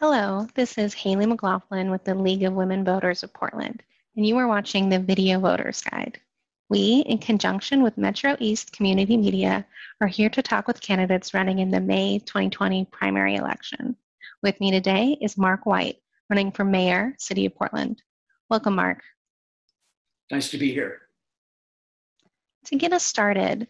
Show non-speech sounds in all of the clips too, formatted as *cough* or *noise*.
Hello, this is Haley McLaughlin with the League of Women Voters of Portland, and you are watching the Video Voters Guide. We, in conjunction with MetroEast Community Media, are here to talk with candidates running in the May 2020 primary election. With me today is Mark White, running for Mayor, City of Portland. Welcome, Mark. Nice to be here. To get us started,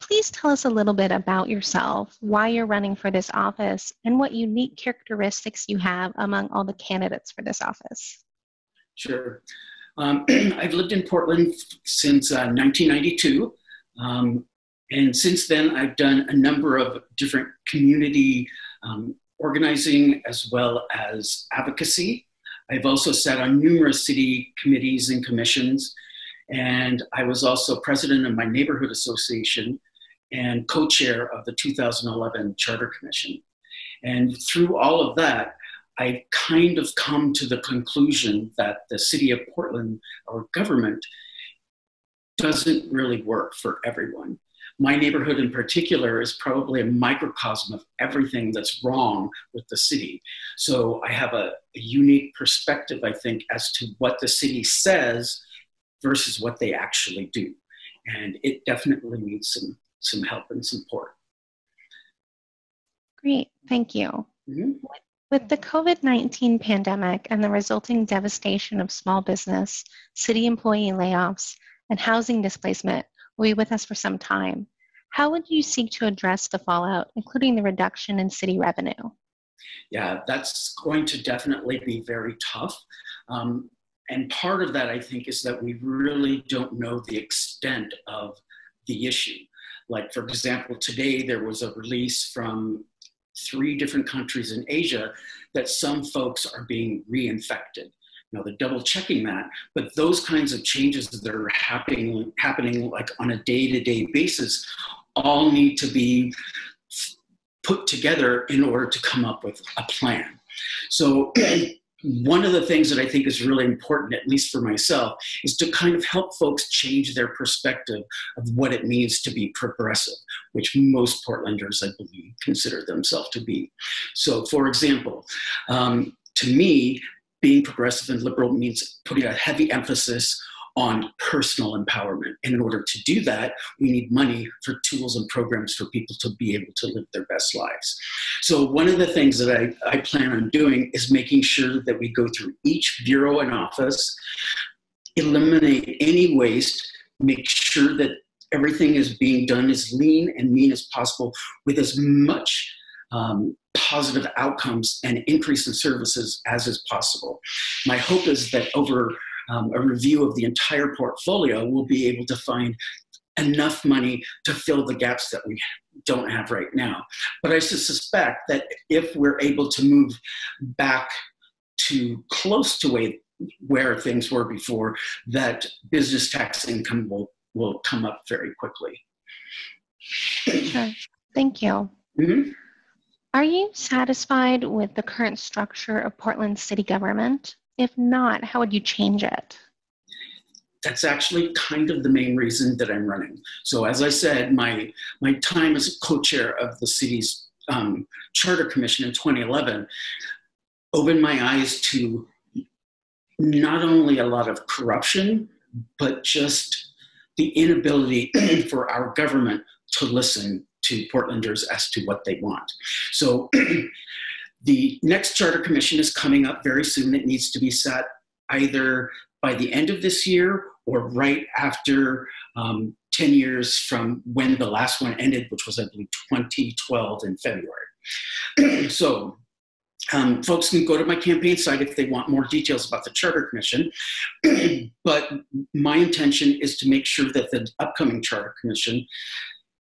Please tell us a little bit about yourself, why you're running for this office, and what unique characteristics you have among all the candidates for this office. Sure. Um, *clears throat* I've lived in Portland since uh, 1992. Um, and since then, I've done a number of different community um, organizing as well as advocacy. I've also sat on numerous city committees and commissions. And I was also president of my neighborhood association and co chair of the 2011 Charter Commission. And through all of that, I kind of come to the conclusion that the city of Portland, our government, doesn't really work for everyone. My neighborhood in particular is probably a microcosm of everything that's wrong with the city. So I have a, a unique perspective, I think, as to what the city says versus what they actually do. And it definitely needs some some help and support. Great, thank you. Mm-hmm. With the COVID 19 pandemic and the resulting devastation of small business, city employee layoffs, and housing displacement will be with us for some time. How would you seek to address the fallout, including the reduction in city revenue? Yeah, that's going to definitely be very tough. Um, and part of that, I think, is that we really don't know the extent of the issue. Like, for example, today there was a release from three different countries in Asia that some folks are being reinfected. Now they're double checking that, but those kinds of changes that are happening happening like on a day-to-day basis all need to be put together in order to come up with a plan. So *clears throat* one of the things that I think is really important, at least for myself, is to kind of help folks change their perspective of what it means to be progressive, which most Portlanders, I believe, consider themselves to be. So, for example, um, to me, being progressive and liberal means putting a heavy emphasis on personal empowerment. And in order to do that, we need money for tools and programs for people to be able to live their best lives. So, one of the things that I, I plan on doing is making sure that we go through each bureau and office, eliminate any waste, make sure that everything is being done as lean and mean as possible with as much um, positive outcomes and increase in services as is possible. My hope is that over um, a review of the entire portfolio, we'll be able to find enough money to fill the gaps that we don't have right now. But I suspect that if we're able to move back to close to way, where things were before, that business tax income will, will come up very quickly. Sure. Thank you. Mm-hmm. Are you satisfied with the current structure of Portland city government? If not, how would you change it? That's actually kind of the main reason that I'm running. So, as I said, my my time as co-chair of the city's um, charter commission in 2011 opened my eyes to not only a lot of corruption, but just the inability *clears throat* for our government to listen to Portlanders as to what they want. So *clears throat* The next Charter Commission is coming up very soon. It needs to be set either by the end of this year or right after um, 10 years from when the last one ended, which was, I believe, 2012 in February. *clears throat* so um, folks can go to my campaign site if they want more details about the Charter Commission. *clears throat* but my intention is to make sure that the upcoming Charter Commission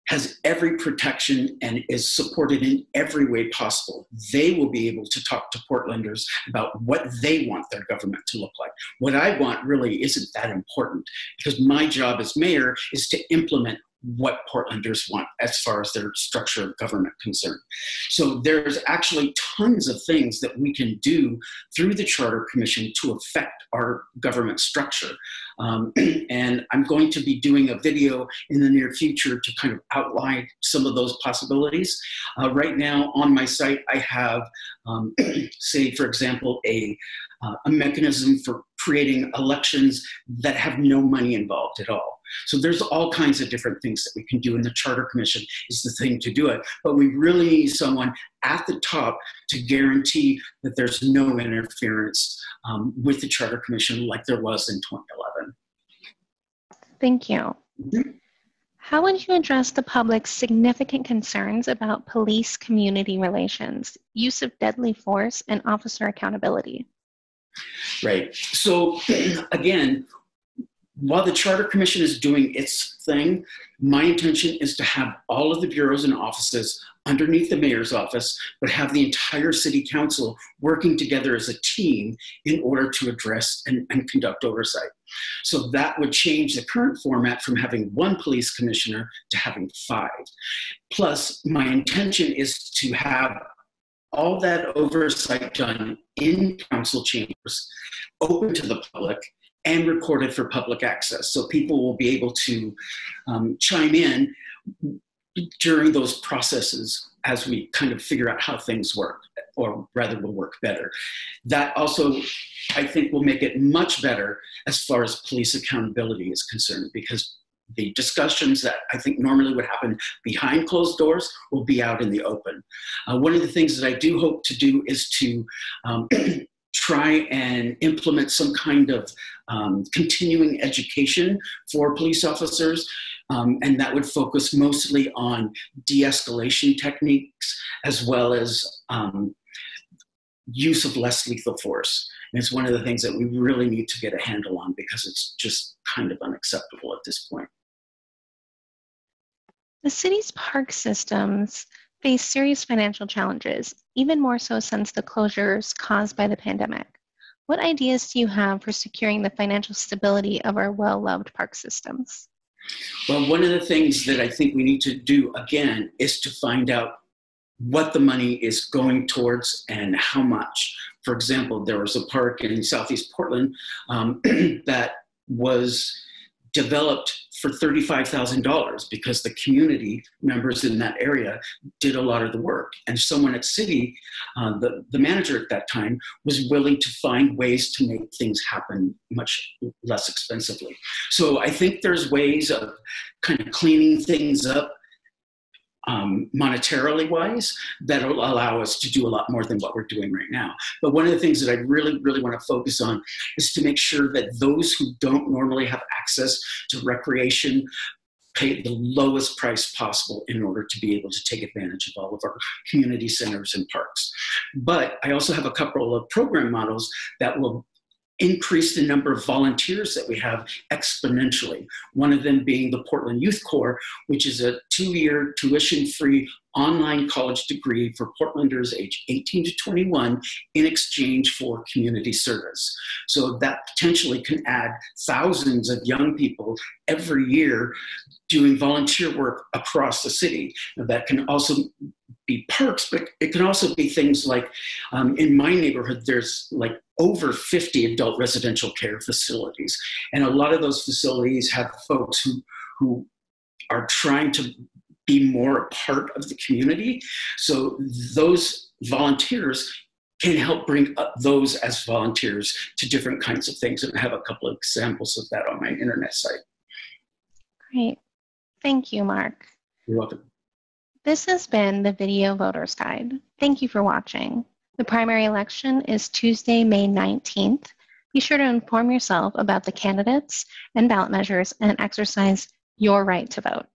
has every protection and is supported in every way possible. They will be able to talk to Portlanders about what they want their government to look like. What I want really isn't that important because my job as mayor is to implement what Portlanders want as far as their structure of government concerned. So there's actually tons of things that we can do through the Charter Commission to affect our government structure. Um, *clears throat* and I'm going to be doing a video in the near future to kind of outline some of those possibilities. Uh, right now on my site, I have, um, *clears throat* say, for example, a, uh, a mechanism for creating elections that have no money involved at all. So there's all kinds of different things that we can do, and the Charter Commission is the thing to do it. But we really need someone at the top to guarantee that there's no interference um, with the Charter Commission like there was in 2011. Thank you. Mm-hmm. How would you address the public's significant concerns about police community relations, use of deadly force, and officer accountability? Right. So, *clears throat* again, while the Charter Commission is doing its thing, my intention is to have all of the bureaus and offices underneath the mayor's office, but have the entire city council working together as a team in order to address and, and conduct oversight. So that would change the current format from having one police commissioner to having five. Plus, my intention is to have all that oversight done in council chambers, open to the public, and recorded for public access. So people will be able to um, chime in during those processes as we kind of figure out how things work, or rather will work better. That also, I think, will make it much better as far as police accountability is concerned, because the discussions that I think normally would happen behind closed doors will be out in the open. Uh, one of the things that I do hope to do is to um, *clears throat* try and implement some kind of um, continuing education for police officers. Um, and that would focus mostly on de escalation techniques as well as um, use of less lethal force. And it's one of the things that we really need to get a handle on because it's just kind of unacceptable at this point. The city's park systems face serious financial challenges, even more so since the closures caused by the pandemic. What ideas do you have for securing the financial stability of our well loved park systems? Well, one of the things that I think we need to do again is to find out what the money is going towards and how much. For example, there was a park in Southeast Portland um, *clears throat* that was developed for $35,000 because the community members in that area did a lot of the work. And someone at City, uh, the, the manager at that time, was willing to find ways to make things happen much less expensively. So I think there's ways of kind of cleaning things up um, monetarily wise that'll allow us to do a lot more than what we're doing right now. But one of the things that I really, really want to focus on is to make sure that those who don't normally have access to recreation pay the lowest price possible in order to be able to take advantage of all of our community centers and parks. But I also have a couple of program models that will increase the number of volunteers that we have exponentially. One of them being the Portland Youth Corps, which is a two year tuition free online college degree for Portlanders age 18 to 21 in exchange for community service. So that potentially can add thousands of young people every year doing volunteer work across the city. That can also be parks, but it can also be things like um, in my neighborhood, there's like over 50 adult residential care facilities. And a lot of those facilities have folks who, who are trying to be more a part of the community. So those volunteers can help bring up those as volunteers to different kinds of things. And I have a couple of examples of that on my internet site. Great. Thank you, Mark. You're welcome. This has been the Video Voters Guide. Thank you for watching. The primary election is Tuesday, May 19th. Be sure to inform yourself about the candidates and ballot measures and exercise your right to vote.